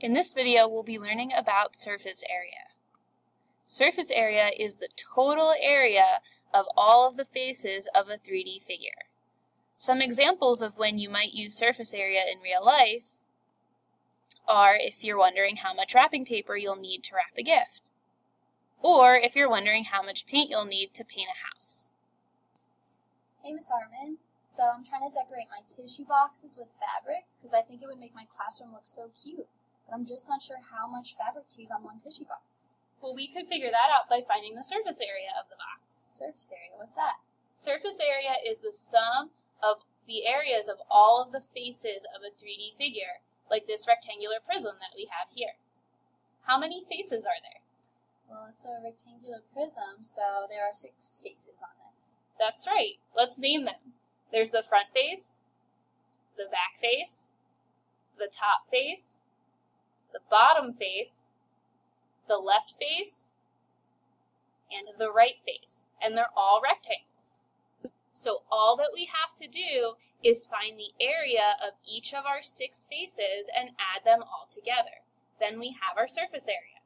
In this video, we'll be learning about surface area. Surface area is the total area of all of the faces of a 3D figure. Some examples of when you might use surface area in real life are if you're wondering how much wrapping paper you'll need to wrap a gift, or if you're wondering how much paint you'll need to paint a house. Hey, Miss Hartman. So I'm trying to decorate my tissue boxes with fabric because I think it would make my classroom look so cute but I'm just not sure how much fabric to use on one tissue box. Well, we could figure that out by finding the surface area of the box. Surface area, what's that? Surface area is the sum of the areas of all of the faces of a 3D figure, like this rectangular prism that we have here. How many faces are there? Well, it's a rectangular prism, so there are six faces on this. That's right. Let's name them. There's the front face, the back face, the top face, the bottom face, the left face, and the right face. And they're all rectangles. So all that we have to do is find the area of each of our six faces and add them all together. Then we have our surface area.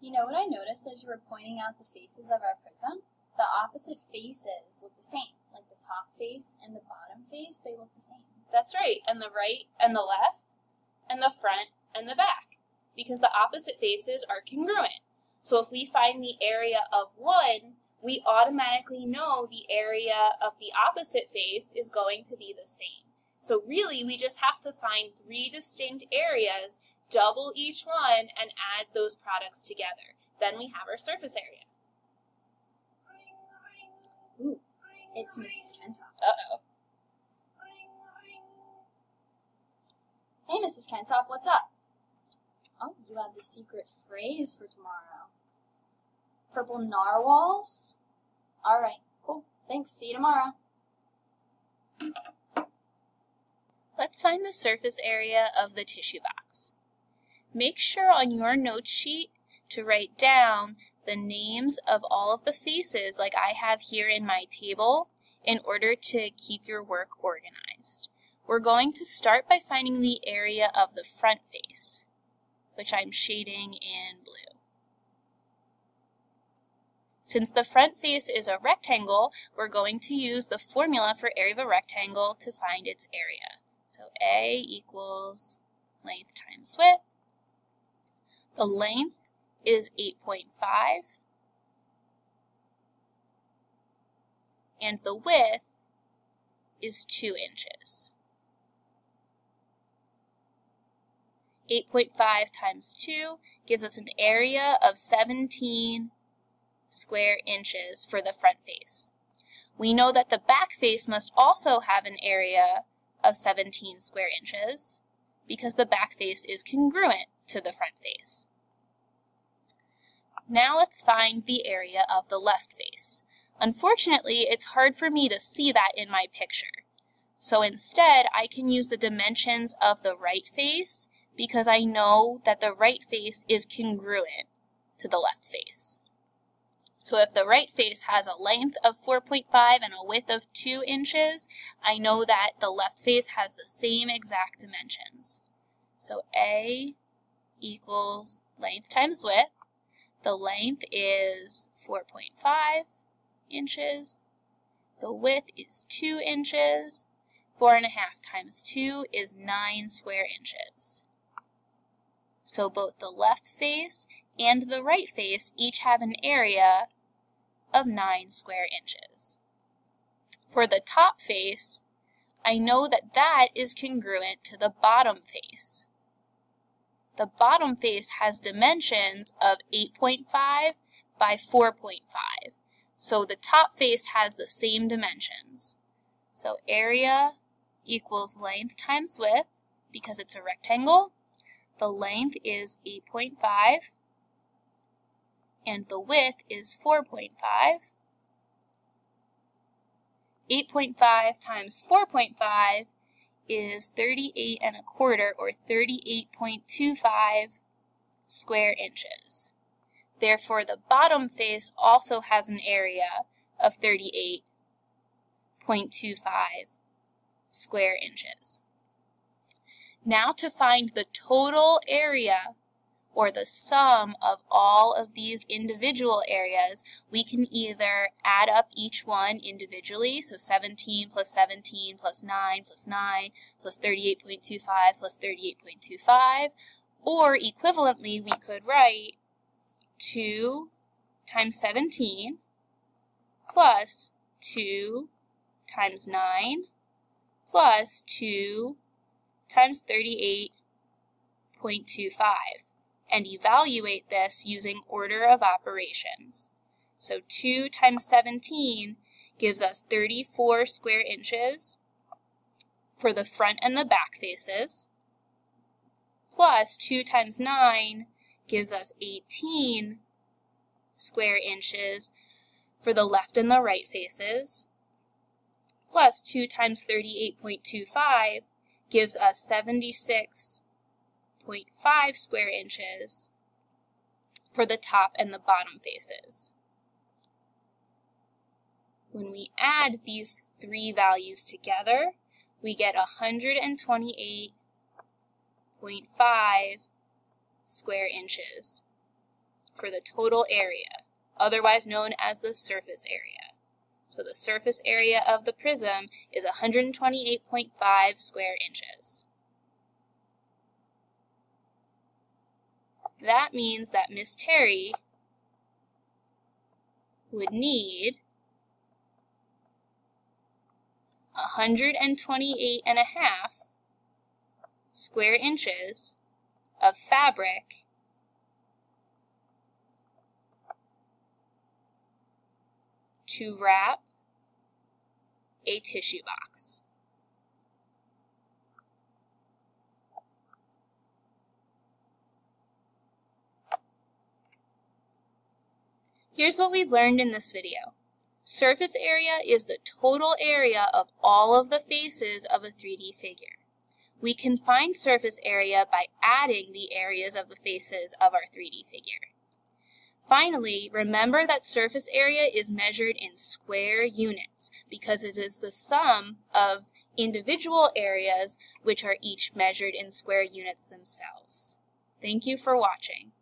You know what I noticed as you were pointing out the faces of our prism? The opposite faces look the same. Like the top face and the bottom face, they look the same. That's right. And the right and the left and the front and the back because the opposite faces are congruent. So if we find the area of one, we automatically know the area of the opposite face is going to be the same. So really, we just have to find three distinct areas, double each one, and add those products together. Then we have our surface area. Ooh, it's Mrs. Kentop. Uh-oh. Hey, Mrs. Kentop, what's up? Oh, you have the secret phrase for tomorrow. Purple narwhals? Alright, cool. Thanks. See you tomorrow. Let's find the surface area of the tissue box. Make sure on your note sheet to write down the names of all of the faces like I have here in my table in order to keep your work organized. We're going to start by finding the area of the front face which I'm shading in blue. Since the front face is a rectangle, we're going to use the formula for area of a rectangle to find its area. So A equals length times width. The length is 8.5. And the width is 2 inches. 8.5 times 2 gives us an area of 17 square inches for the front face. We know that the back face must also have an area of 17 square inches because the back face is congruent to the front face. Now let's find the area of the left face. Unfortunately, it's hard for me to see that in my picture. So instead, I can use the dimensions of the right face because I know that the right face is congruent to the left face. So if the right face has a length of 4.5 and a width of 2 inches, I know that the left face has the same exact dimensions. So A equals length times width. The length is 4.5 inches. The width is 2 inches. 4.5 times 2 is 9 square inches. So both the left face and the right face each have an area of 9 square inches. For the top face, I know that that is congruent to the bottom face. The bottom face has dimensions of 8.5 by 4.5. So the top face has the same dimensions. So area equals length times width because it's a rectangle the length is 8.5 and the width is 4.5. 8.5 times 4.5 is 38 and a quarter or 38.25 square inches. Therefore, the bottom face also has an area of 38.25 square inches. Now to find the total area or the sum of all of these individual areas, we can either add up each one individually, so 17 plus 17 plus 9 plus 9 plus 38.25 plus 38.25, or equivalently, we could write 2 times 17 plus 2 times 9 plus 2 times 38.25 and evaluate this using order of operations. So 2 times 17 gives us 34 square inches for the front and the back faces, plus 2 times 9 gives us 18 square inches for the left and the right faces, plus 2 times 38.25 gives us 76.5 square inches for the top and the bottom faces. When we add these three values together, we get 128.5 square inches for the total area, otherwise known as the surface area. So the surface area of the prism is 128.5 square inches. That means that Miss Terry would need 128 and a half square inches of fabric to wrap a tissue box. Here's what we've learned in this video. Surface area is the total area of all of the faces of a 3D figure. We can find surface area by adding the areas of the faces of our 3D figure. Finally, remember that surface area is measured in square units because it is the sum of individual areas which are each measured in square units themselves. Thank you for watching.